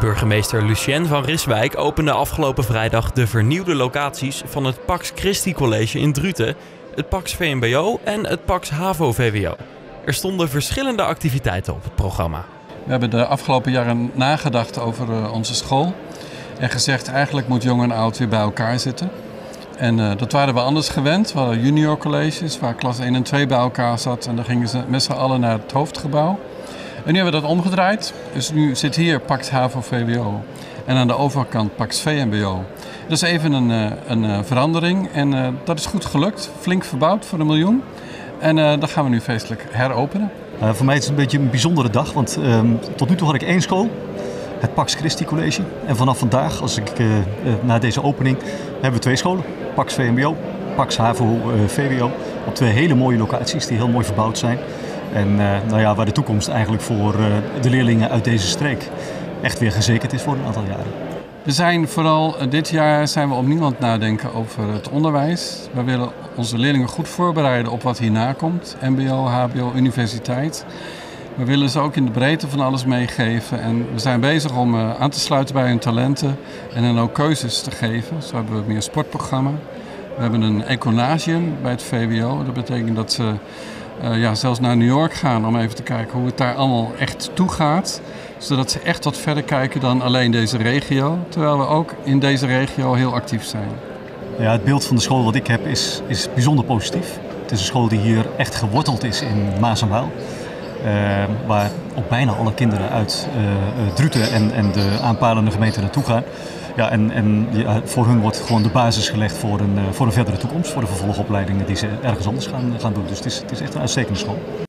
Burgemeester Lucien van Riswijk opende afgelopen vrijdag de vernieuwde locaties van het Pax Christi College in Druten, het Pax VMBO en het Pax HAVO VWO. Er stonden verschillende activiteiten op het programma. We hebben de afgelopen jaren nagedacht over uh, onze school en gezegd eigenlijk moet jong en oud weer bij elkaar zitten. En uh, dat waren we anders gewend. We hadden junior colleges waar klas 1 en 2 bij elkaar zat en dan gingen ze met z'n allen naar het hoofdgebouw. En nu hebben we dat omgedraaid. Dus nu zit hier Pax HAVO VWO en aan de overkant Pax VMBO. Dat is even een, eh, een, een verandering en uh, dat is goed gelukt. Flink verbouwd voor een miljoen. En uh, dat gaan we nu feestelijk heropenen. Uh, voor mij is het een beetje een bijzondere dag, want uh, tot nu toe had ik één school, het Pax Christi College. En vanaf vandaag, als ik, na deze opening, hebben we twee scholen. Pax VMBO, Pax HAVO VWO. Op twee hele mooie locaties die heel mooi verbouwd zijn. En nou ja, waar de toekomst eigenlijk voor de leerlingen uit deze streek echt weer gezekerd is voor een aantal jaren. We zijn vooral dit jaar zijn we opnieuw aan het nadenken over het onderwijs. We willen onze leerlingen goed voorbereiden op wat hierna komt. MBO, HBO, universiteit. We willen ze ook in de breedte van alles meegeven. En we zijn bezig om aan te sluiten bij hun talenten en hen ook keuzes te geven. Zo hebben we meer sportprogramma. We hebben een econagium bij het VWO. Dat betekent dat ze uh, ja, zelfs naar New York gaan om even te kijken hoe het daar allemaal echt toe gaat. Zodat ze echt wat verder kijken dan alleen deze regio. Terwijl we ook in deze regio heel actief zijn. Ja, het beeld van de school wat ik heb is, is bijzonder positief. Het is een school die hier echt geworteld is in Maas en Waal. Uh, waar ook bijna alle kinderen uit uh, Druten en, en de aanpalende gemeenten naartoe gaan. Ja, en en ja, voor hun wordt gewoon de basis gelegd voor een, voor een verdere toekomst, voor de vervolgopleidingen die ze ergens anders gaan, gaan doen. Dus het is, het is echt een uitstekende school.